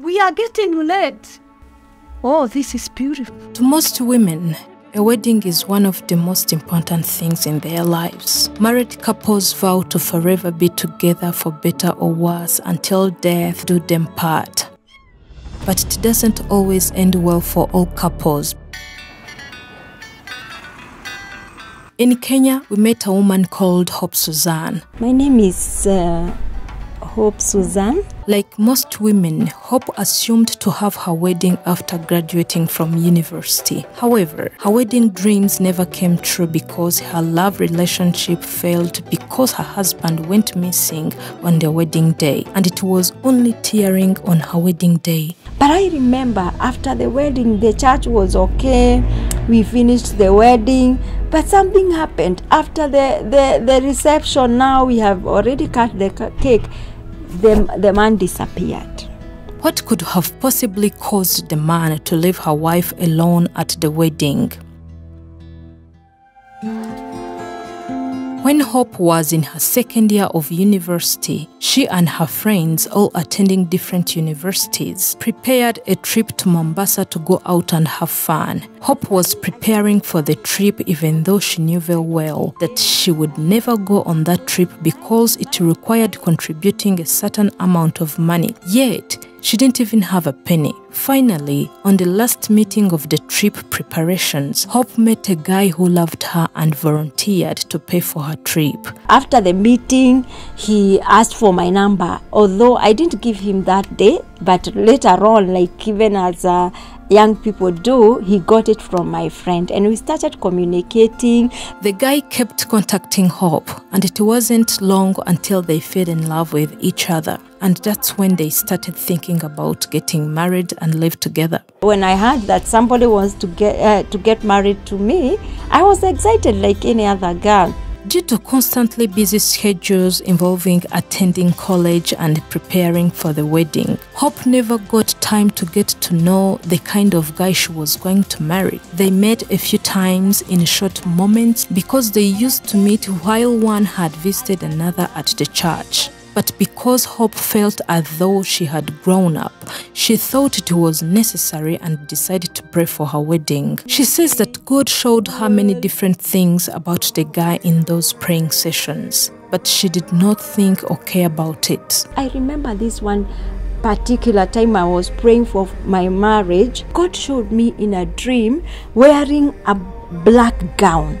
We are getting late. Oh, this is beautiful. To most women, a wedding is one of the most important things in their lives. Married couples vow to forever be together for better or worse until death do them part. But it doesn't always end well for all couples. In Kenya, we met a woman called Hope Suzanne. My name is uh, Hope Suzanne. Like most women, Hope assumed to have her wedding after graduating from university. However, her wedding dreams never came true because her love relationship failed because her husband went missing on their wedding day, and it was only tearing on her wedding day. But I remember after the wedding, the church was okay. We finished the wedding, but something happened. After the, the, the reception, now we have already cut the cake, the, the man disappeared. What could have possibly caused the man to leave her wife alone at the wedding? When Hope was in her second year of university, she and her friends, all attending different universities, prepared a trip to Mombasa to go out and have fun. Hope was preparing for the trip even though she knew very well that she would never go on that trip because it required contributing a certain amount of money. Yet, she didn't even have a penny. Finally, on the last meeting of the trip preparations, Hope met a guy who loved her and volunteered to pay for her trip. After the meeting, he asked for my number, although I didn't give him that day, but later on, like even as uh, young people do, he got it from my friend and we started communicating. The guy kept contacting Hope, and it wasn't long until they fell in love with each other. And that's when they started thinking about getting married and live together. When I heard that somebody wants to get uh, to get married to me, I was excited like any other girl. Due to constantly busy schedules involving attending college and preparing for the wedding, Hope never got time to get to know the kind of guy she was going to marry. They met a few times in short moments because they used to meet while one had visited another at the church. But because Hope felt as though she had grown up, she thought it was necessary and decided to pray for her wedding. She says that God showed her many different things about the guy in those praying sessions, but she did not think or care about it. I remember this one particular time I was praying for my marriage. God showed me in a dream wearing a black gown.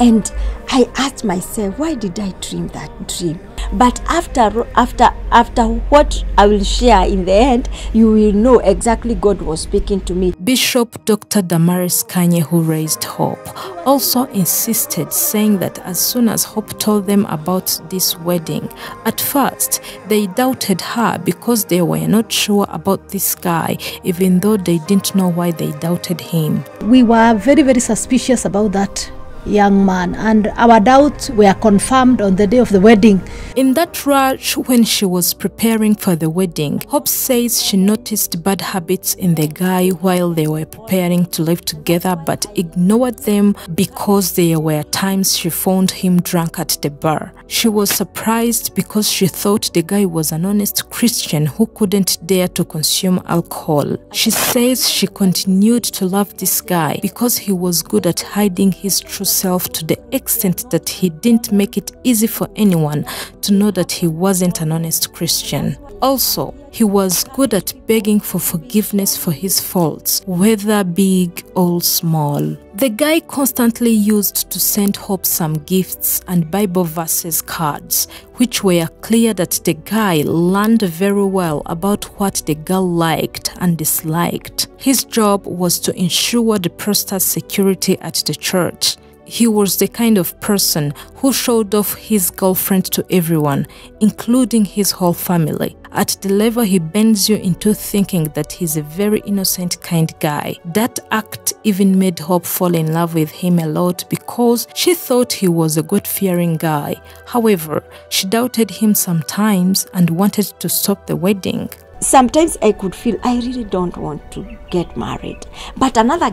And I asked myself, why did I dream that dream? But after after after what I will share in the end, you will know exactly God was speaking to me. Bishop Dr. Damaris Kanye, who raised Hope, also insisted, saying that as soon as Hope told them about this wedding, at first they doubted her because they were not sure about this guy, even though they didn't know why they doubted him. We were very, very suspicious about that young man, and our doubts were confirmed on the day of the wedding. In that rush, when she was preparing for the wedding, Hope says she noticed bad habits in the guy while they were preparing to live together but ignored them because there were times she found him drunk at the bar. She was surprised because she thought the guy was an honest Christian who couldn't dare to consume alcohol. She says she continued to love this guy because he was good at hiding his true self to the extent that he didn't make it easy for anyone to know that he wasn't an honest Christian. Also, he was good at begging for forgiveness for his faults, whether big or small. The guy constantly used to send Hope some gifts and Bible verses cards, which were clear that the guy learned very well about what the girl liked and disliked. His job was to ensure the pastor's security at the church. He was the kind of person who showed off his girlfriend to everyone, including his whole family. At the level he bends you into thinking that he's a very innocent, kind guy. That act even made Hope fall in love with him a lot because she thought he was a God fearing guy. However, she doubted him sometimes and wanted to stop the wedding. Sometimes I could feel I really don't want to get married. But another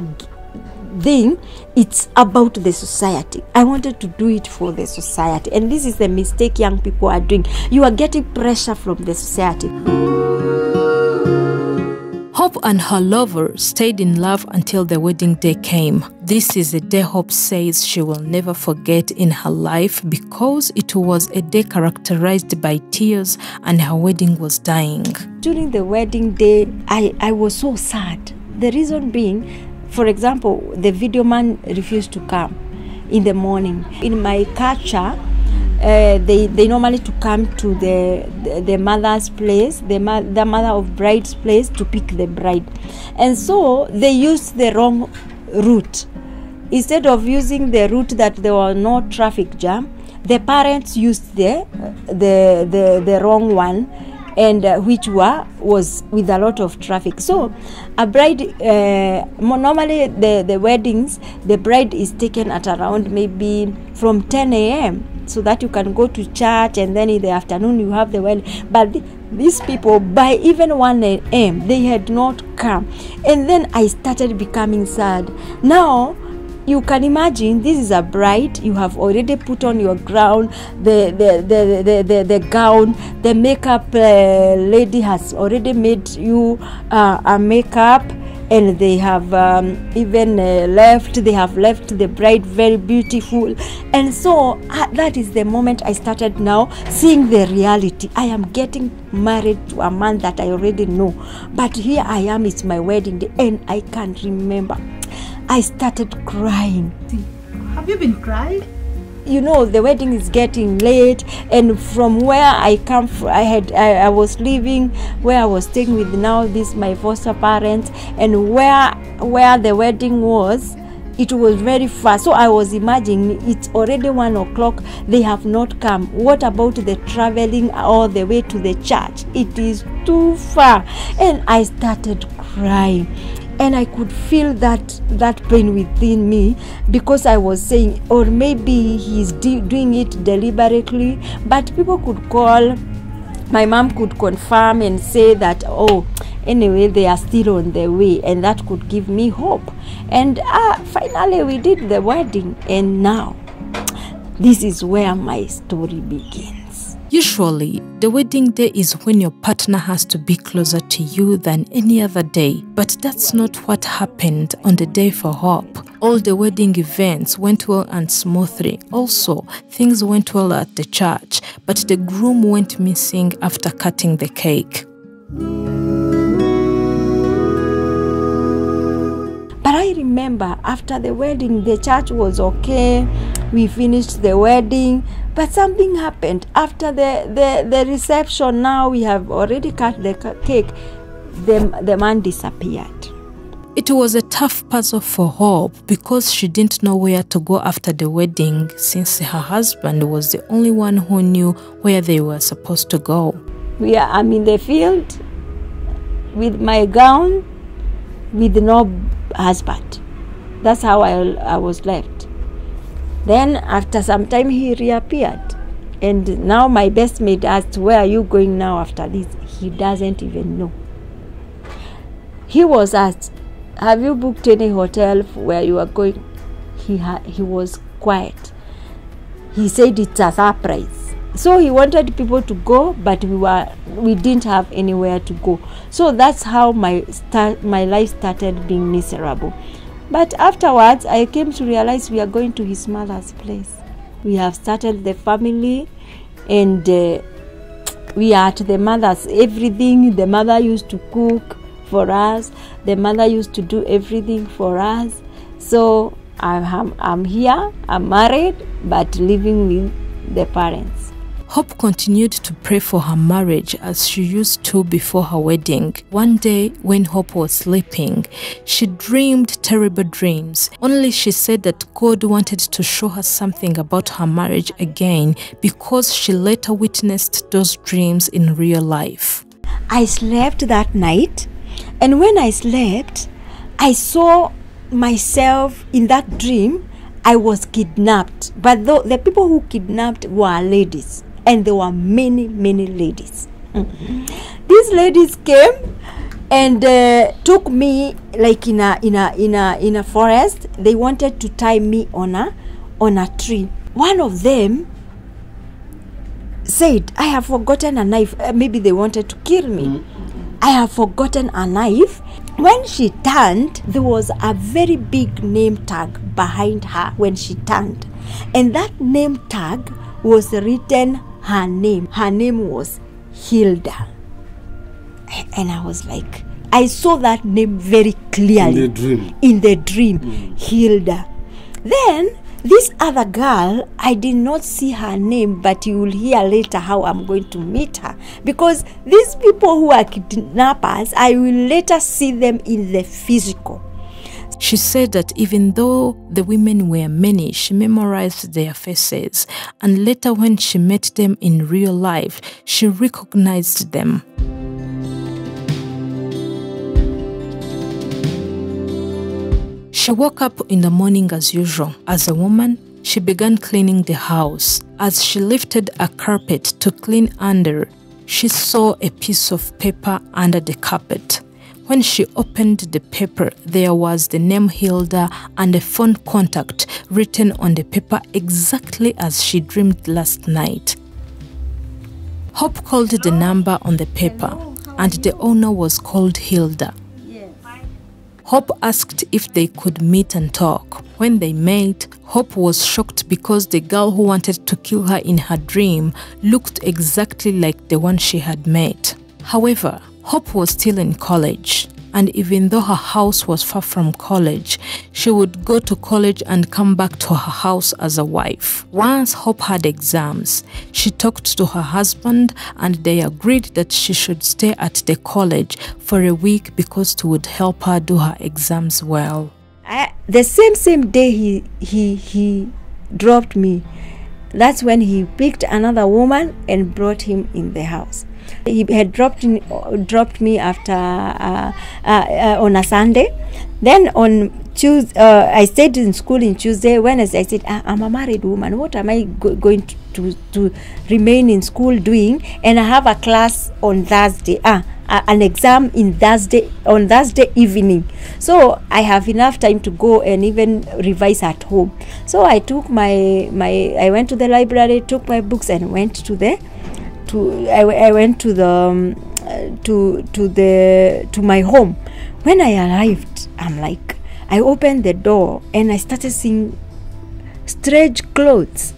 thing it's about the society i wanted to do it for the society and this is the mistake young people are doing you are getting pressure from the society Hope and her lover stayed in love until the wedding day came. This is a day Hope says she will never forget in her life because it was a day characterized by tears and her wedding was dying. During the wedding day, I, I was so sad. The reason being, for example, the video man refused to come in the morning. In my culture, uh, they, they normally to come to the, the, the mother's place, the, the mother of bride's place to pick the bride. And so they used the wrong route. Instead of using the route that there was no traffic jam, the parents used the, the, the, the wrong one and uh, which were was with a lot of traffic. So a bride uh, normally the the weddings the bride is taken at around maybe from 10 a.m so that you can go to church and then in the afternoon you have the wedding but th- these people by even 1 a.m they had not come. And then i started becoming sad. Now you can imagine this is a bride you have already put on your gown the the the the, the, the gown the makeup uh, lady has already made you uh, a makeup and they have um, even uh, left they have left the bride very beautiful. And so uh, that is the moment i started now seeing the reality. I am getting married to a man that i already know. But here i am it's my wedding day and i can't remember I started crying. Have you been crying? You know, the wedding is getting late, and from where I come from, I had I, I was living where I was staying with now this my foster parents, and where where the wedding was, it was very far. So I was imagining it's already one o'clock. They have not come. What about the traveling all the way to the church? It is too far, and I started crying and i could feel that that pain within me because i was saying or maybe he's de- doing it deliberately. But people could call my mom could confirm and say that oh anyway they are still on their way and that could give me hope. And uh, finally we did the wedding and now this is where my story begins Usually, the wedding day is when your partner has to be closer to you than any other day, but that's not what happened on the day for Hope. All the wedding events went well and smoothly. Also, things went well at the church, but the groom went missing after cutting the cake. But I remember after the wedding, the church was okay. We finished the wedding, but something happened after the, the, the reception. Now we have already cut the cake. The, the man disappeared. It was a tough puzzle for Hope because she didn't know where to go after the wedding since her husband was the only one who knew where they were supposed to go. We are, I'm in the field with my gown, with no husband. That's how I, I was left. Then after some time he reappeared. And now my best mate asked, Where are you going now after this? He doesn't even know. He was asked, Have you booked any hotel where you are going? He, ha- he was quiet. He said it's a surprise. So he wanted people to go, but we were we didn't have anywhere to go. So that's how my my life started being miserable. But afterwards, I came to realize we are going to his mother's place. We have started the family, and uh, we are at the mother's. Everything the mother used to cook for us. The mother used to do everything for us. So I'm, I'm here. I'm married, but living with the parents. Hope continued to pray for her marriage as she used to before her wedding. One day, when Hope was sleeping, she dreamed terrible dreams. Only she said that God wanted to show her something about her marriage again because she later witnessed those dreams in real life. I slept that night, and when I slept, I saw myself in that dream. I was kidnapped, but the, the people who kidnapped were ladies, and there were many, many ladies. These ladies came and uh, took me like in a in a in a in a forest. They wanted to tie me on a on a tree. One of them said, I have forgotten a knife. Uh, maybe they wanted to kill me. I have forgotten a knife. when she turned, there was a very big name tag behind her when she turned. And that name tag was written her name. Her name was Hilda. And I was like, I saw that name very clearly In the dream. in the dream, mm. Hilda. Then this other girl, I did not see her name, but you will hear later how I'm going to meet her. Because these people who are kidnappers, I will later see them in the physical. She said that even though the women were many, she memorized their faces, and later when she met them in real life, she recognized them. She woke up in the morning as usual. As a woman, she began cleaning the house. As she lifted a carpet to clean under, she saw a piece of paper under the carpet. When she opened the paper, there was the name Hilda and a phone contact written on the paper exactly as she dreamed last night. Hope called the number on the paper, and the owner was called Hilda. Hope asked if they could meet and talk. When they met, Hope was shocked because the girl who wanted to kill her in her dream looked exactly like the one she had met. However, Hope was still in college, and even though her house was far from college, she would go to college and come back to her house as a wife. Once Hope had exams, she talked to her husband and they agreed that she should stay at the college for a week because it would help her do her exams well. I, the same same day he he he dropped me that's when he picked another woman and brought him in the house he had dropped in, dropped me after uh, uh, uh, on a sunday then on tuesday uh, i stayed in school in tuesday wednesday i said "Ah, i'm a married woman what am i go- going to, to to remain in school doing and i have a class on thursday ah a- an exam in Thursday on Thursday evening. So I have enough time to go and even revise at home. So I took my my I went to the library, took my books and went to the to I, I went to the um, to to the to my home. When I arrived, I'm like I opened the door and I started seeing strange clothes.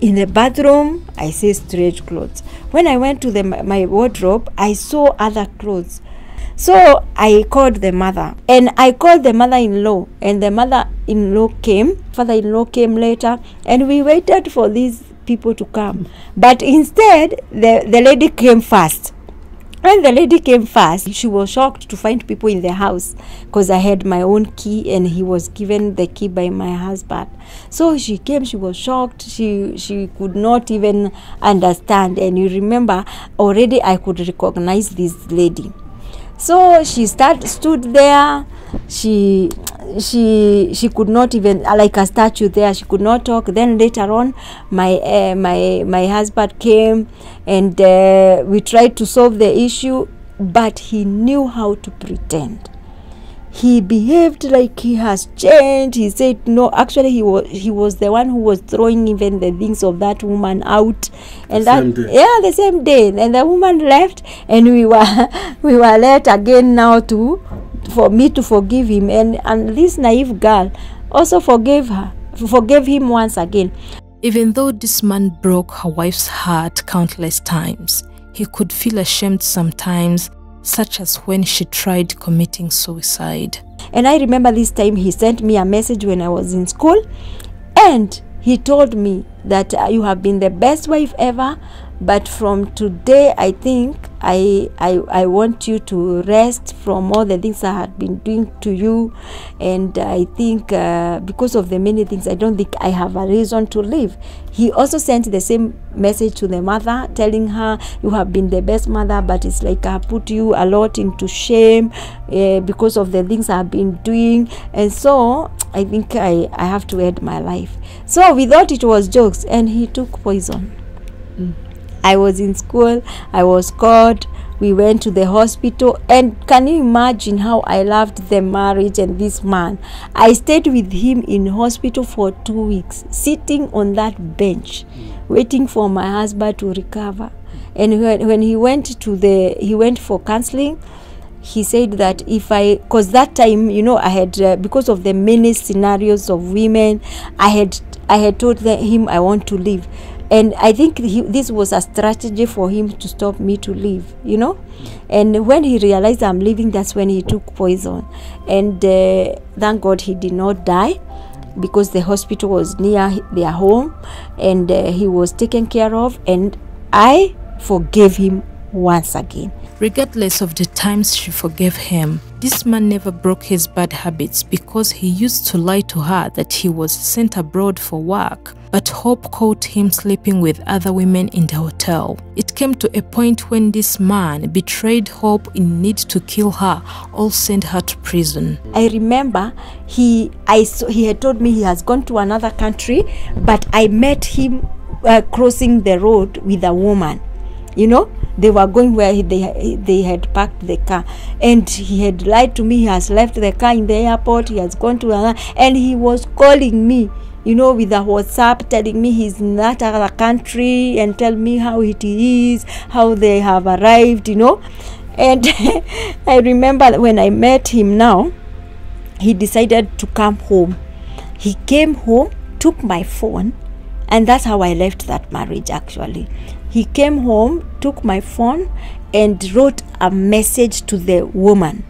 In the bathroom i see strange clothes. When i went to the my wardrobe i saw other clothes. So i called the mother and i called the mother-in-law and the mother-in-law came father-in-law came later and we waited for these people to come but instead the the lady came first when the lady came first, she was shocked to find people in the house because I had my own key and he was given the key by my husband. So she came, she was shocked. She she could not even understand. And you remember already I could recognize this lady. So she start stood there. She she she could not even like a statue there. She could not talk. Then later on, my uh, my my husband came and uh, we tried to solve the issue, but he knew how to pretend he behaved like he has changed. He said no actually he was he was the one who was throwing even the things of that woman out. And that day. yeah the same day. And the woman left and we were we were left again now to for me to forgive him. And and this naive girl also forgave her forgave him once again. Even though this man broke her wife's heart countless times, he could feel ashamed sometimes, such as when she tried committing suicide. And I remember this time he sent me a message when I was in school and he told me that uh, you have been the best wife ever but from today I think I, I I want you to rest from all the things I had been doing to you and I think uh, because of the many things I don't think I have a reason to live. He also sent the same message to the mother telling her you have been the best mother but it's like I put you a lot into shame uh, because of the things I've been doing and so I think I, I have to end my life. So we thought it was jokes and he took poison. I was in school, I was caught, we went to the hospital, and can you imagine how I loved the marriage and this man? I stayed with him in hospital for two weeks, sitting on that bench, waiting for my husband to recover. And when, when he went to the he went for counseling, he said that if I, because that time, you know, I had uh, because of the many scenarios of women, I had I had told the, him I want to leave, and I think he, this was a strategy for him to stop me to leave, you know. And when he realized I'm leaving, that's when he took poison, and uh, thank God he did not die because the hospital was near their home, and uh, he was taken care of, and I forgave him once again. Regardless of the times she forgave him, this man never broke his bad habits because he used to lie to her that he was sent abroad for work. But Hope caught him sleeping with other women in the hotel. It came to a point when this man betrayed Hope in need to kill her or send her to prison. I remember he I he had told me he has gone to another country, but I met him uh, crossing the road with a woman. You know, they were going where they they had parked the car, and he had lied to me. He has left the car in the airport. He has gone to another, and he was calling me. You know, with a WhatsApp, telling me he's in that other country and tell me how it is, how they have arrived. You know, and I remember when I met him now, he decided to come home. He came home, took my phone, and that's how I left that marriage actually. He came home, took my phone, and wrote a message to the woman,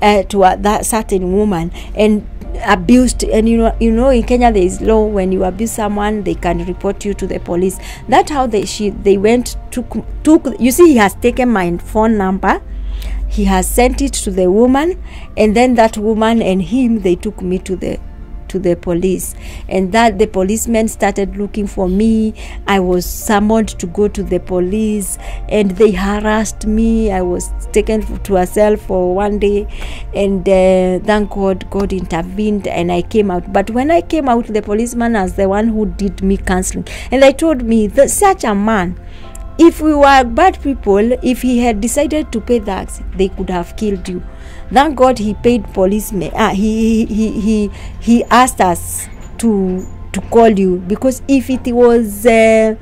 uh, to a, that certain woman, and abused and you know you know in Kenya there is law. When you abuse someone they can report you to the police. That's how they she they went took took you see he has taken my phone number. He has sent it to the woman and then that woman and him they took me to the to the police. And that the policemen started looking for me. I was summoned to go to the police and they harassed me. I was taken to a cell for one day and uh, thank god god intervened and i came out. But when i came out the policeman was the one who did me counseling. And they told me that such a man if we were bad people if he had decided to pay tax they could have killed you thank god he paid policemen ah, he, he he he asked us to to call you. Because if it was uh,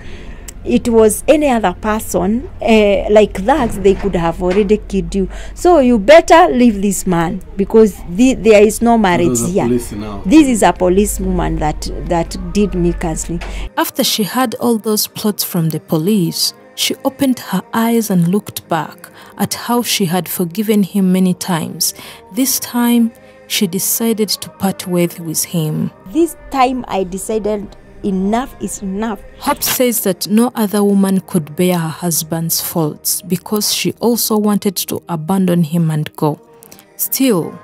it was any other person uh, like that they could have already killed you. So you better leave this man because the, there is no marriage here. this is a policewoman that that did me counseling After she heard all those plots from the police, she opened her eyes and looked back at how she had forgiven him many times. This time, she decided to part ways with him. this time i decided enough is enough Hope says that no other woman could bear her husband's faults because she also wanted to abandon him and go. Still,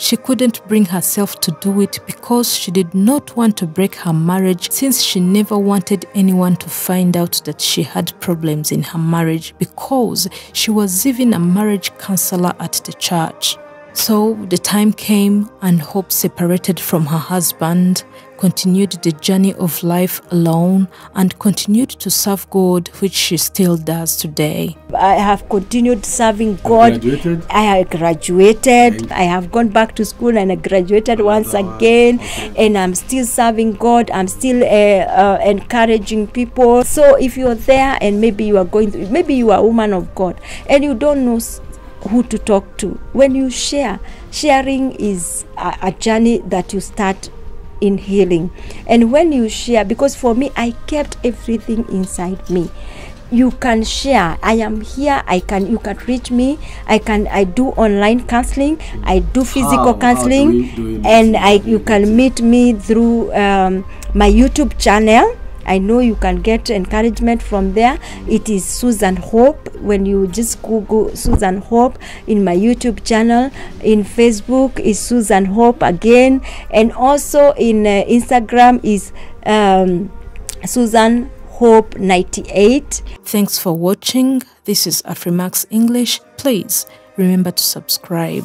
she couldn't bring herself to do it because she did not want to break her marriage since she never wanted anyone to find out that she had problems in her marriage because she was even a marriage counselor at the church. So the time came and Hope separated from her husband, continued the journey of life alone, and continued to serve God, which she still does today. I have continued serving God. graduated? I have graduated. I have gone back to school and I graduated once again. And I'm still serving God. I'm still uh, uh, encouraging people. So if you're there and maybe you are going through, maybe you are a woman of God and you don't know who to talk to, when you share, sharing is a, a journey that you start in healing. And when you share because for me i kept everything inside me. You can share. I am here. I can you can reach me. I can i do online counseling. I do physical How? How do counseling do and i you can meet me through um, my youtube channel I know you can get encouragement from there. It is Susan Hope. When you just Google Susan Hope in my YouTube channel, in Facebook is Susan Hope again, and also in uh, Instagram is um, Susan Hope 98. Thanks for watching. This is Afrimax English. Please remember to subscribe.